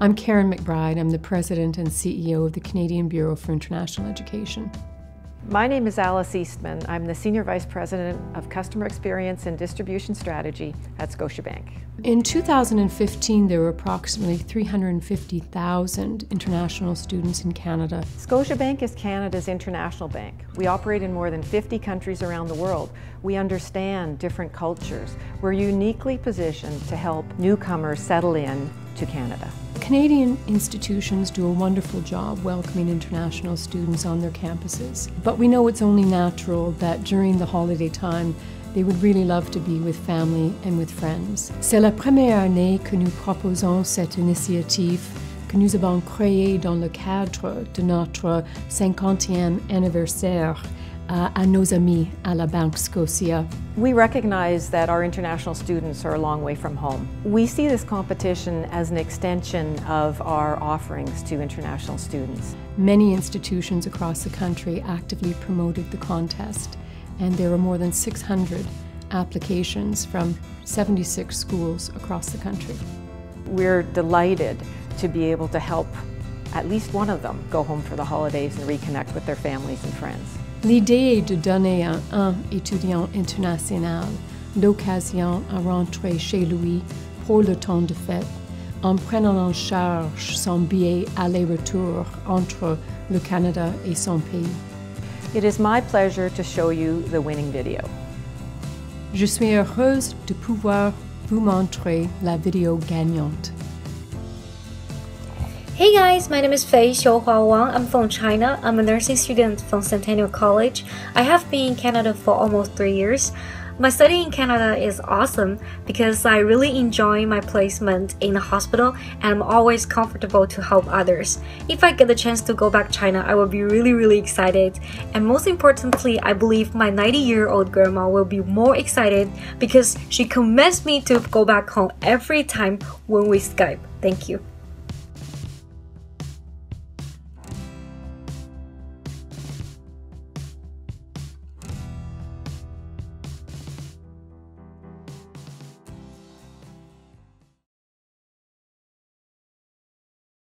I'm Karen McBride. I'm the President and CEO of the Canadian Bureau for International Education. My name is Alice Eastman. I'm the Senior Vice President of Customer Experience and Distribution Strategy at Scotiabank. In 2015, there were approximately 350,000 international students in Canada. Scotiabank is Canada's international bank. We operate in more than 50 countries around the world. We understand different cultures. We're uniquely positioned to help newcomers settle in to Canada. Canadian institutions do a wonderful job welcoming international students on their campuses, but we know it's only natural that during the holiday time, they would really love to be with family and with friends. C'est la première année que nous proposons cette initiative que nous avons créée dans le cadre de notre 50e anniversaire uh, à nos amis à la Banque Scotia. We recognize that our international students are a long way from home. We see this competition as an extension of our offerings to international students. Many institutions across the country actively promoted the contest, and there were more than 600 applications from 76 schools across the country. We're delighted to be able to help at least one of them go home for the holidays and reconnect with their families and friends. L'idée est de donner à un étudiant international l'occasion à rentrer chez lui pour le temps de fête en prenant en charge son billet aller-retour entre le Canada et son pays. It is my pleasure to show you the winning video. Je suis heureuse de pouvoir vous montrer la vidéo gagnante. Hey guys, my name is Faye Xiuhua Wang. I'm from China. I'm a nursing student from Centennial College. I have been in Canada for almost three years. My study in Canada is awesome because I really enjoy my placement in the hospital and I'm always comfortable to help others. If I get the chance to go back China, I will be really really excited. And most importantly, I believe my 90 year old grandma will be more excited because she convinced me to go back home every time when we Skype. Thank you.